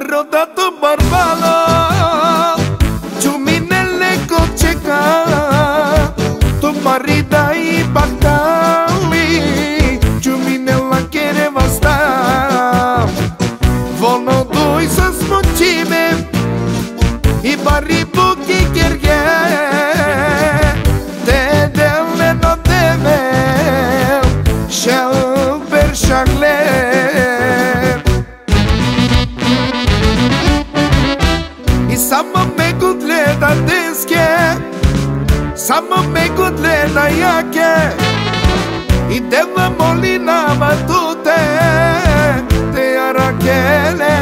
¡ROTATO! Samo me gleda deske Samo me gleda jake I deva moli nama tute Te arakele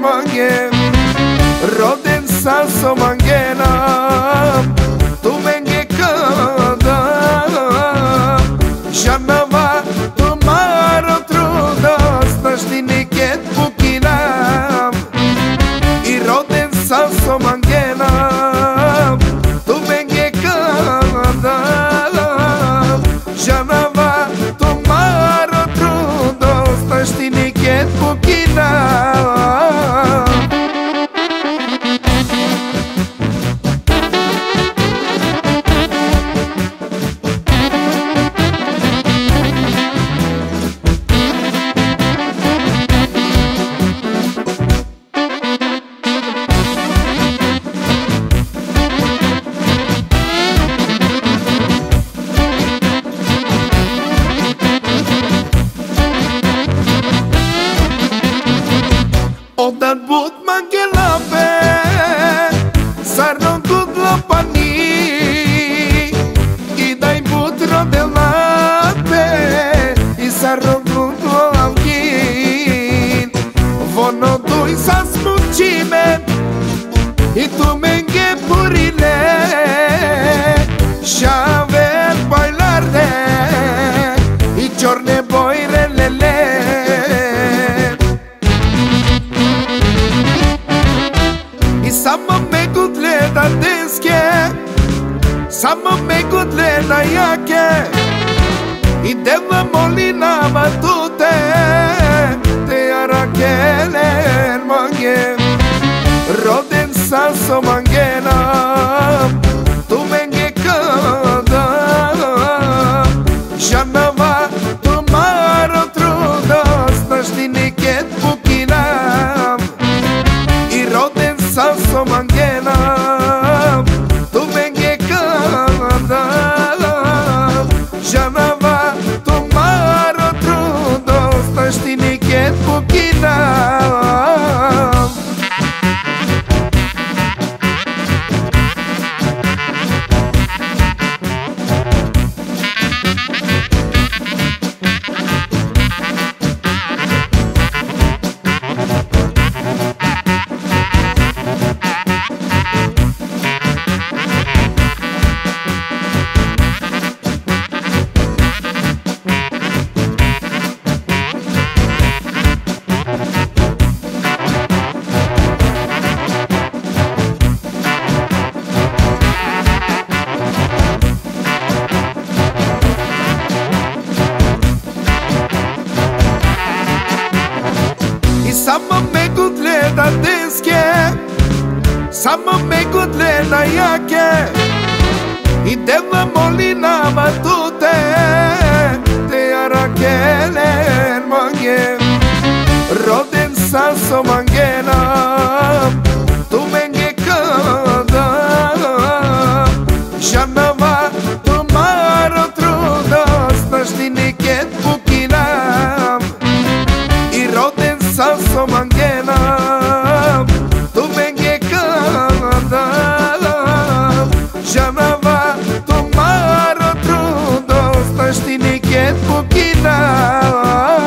mange Roden sa so mangena O dar bot mangelabe S-ar năcut la panii I dai butro de lape I s-ar năcut la alghin Vono doi s-a smucime I tu menge purile Și avem bailarde I ciorne ме го гледа деске Само ме го гледа јаке. И дева моли на матуте Те ја ракелен манге Роден сам со мангена Ту ме ге када. Жанава ту маро труда Знаш ли не ке пукинам И роден сам со мангена sama megodle na yake. Idem na moli na bato te tempo que não.